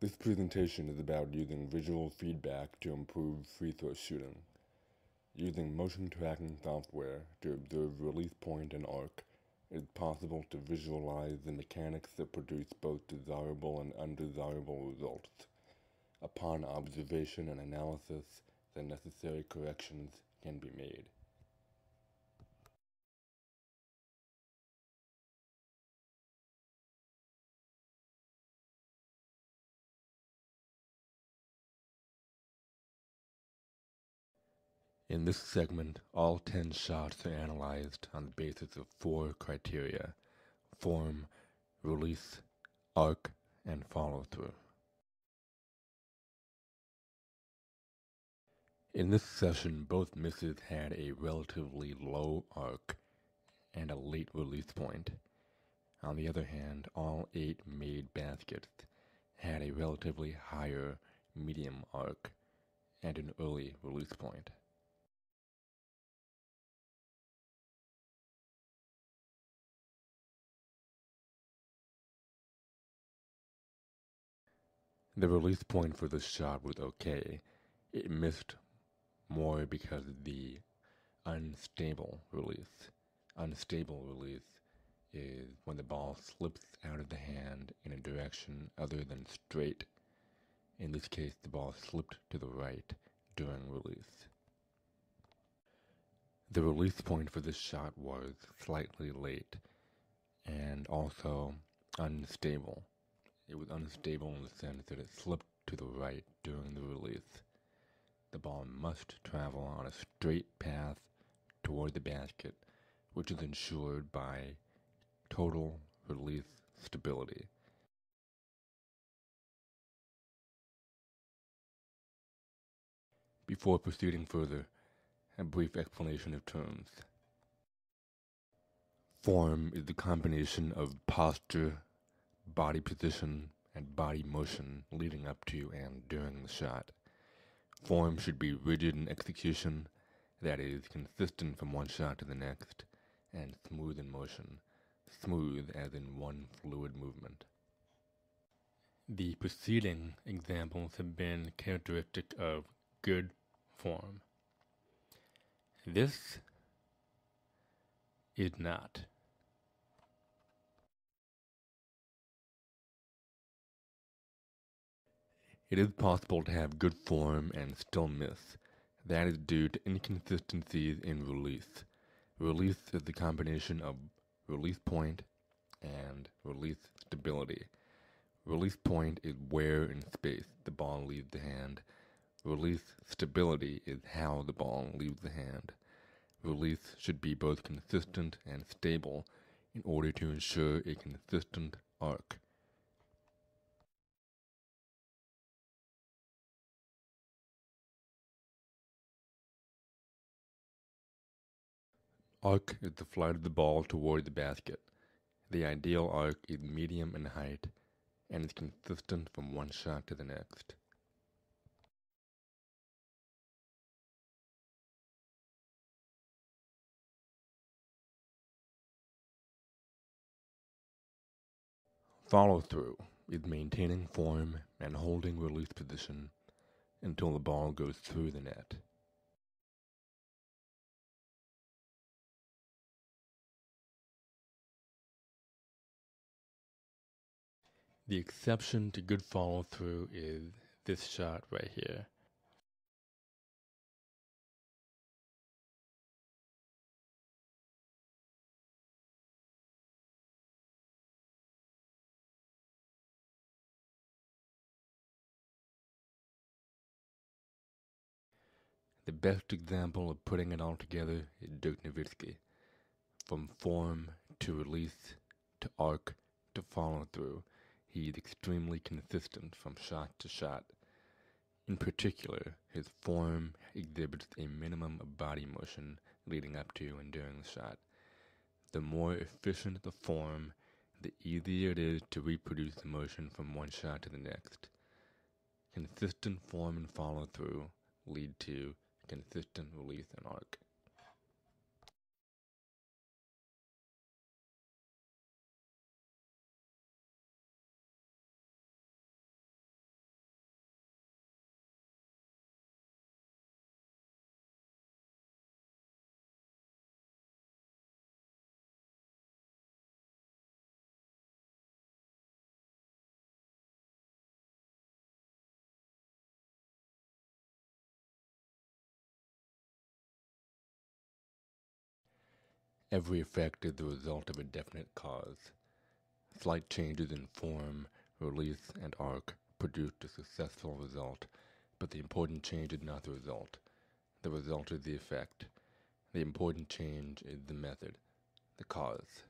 This presentation is about using visual feedback to improve free throw shooting. Using motion tracking software to observe release point and arc, it is possible to visualize the mechanics that produce both desirable and undesirable results. Upon observation and analysis, the necessary corrections can be made. In this segment, all 10 shots are analyzed on the basis of four criteria form, release, arc, and follow through. In this session, both misses had a relatively low arc and a late release point. On the other hand, all eight made baskets had a relatively higher medium arc and an early release point. The release point for this shot was okay. It missed more because of the unstable release. Unstable release is when the ball slips out of the hand in a direction other than straight. In this case, the ball slipped to the right during release. The release point for this shot was slightly late and also unstable. It was unstable in the sense that it slipped to the right during the release. The ball must travel on a straight path toward the basket, which is ensured by total release stability. Before proceeding further, a brief explanation of terms. Form is the combination of posture, body position and body motion leading up to and during the shot. Form should be rigid in execution, that is, consistent from one shot to the next, and smooth in motion, smooth as in one fluid movement. The preceding examples have been characteristic of good form. This is not. It is possible to have good form and still miss. That is due to inconsistencies in release. Release is the combination of release point and release stability. Release point is where in space the ball leaves the hand. Release stability is how the ball leaves the hand. Release should be both consistent and stable in order to ensure a consistent arc. Arc is the flight of the ball toward the basket. The ideal arc is medium in height and is consistent from one shot to the next. Follow through is maintaining form and holding release position until the ball goes through the net. The exception to good follow through is this shot right here. The best example of putting it all together is Dirk Nowitzki. From form to release to arc to follow through, he is extremely consistent from shot to shot. In particular, his form exhibits a minimum of body motion leading up to and during the shot. The more efficient the form, the easier it is to reproduce the motion from one shot to the next. Consistent form and follow through lead to consistent release and arc. Every effect is the result of a definite cause. Slight changes in form, release, and arc produced a successful result, but the important change is not the result. The result is the effect. The important change is the method, the cause.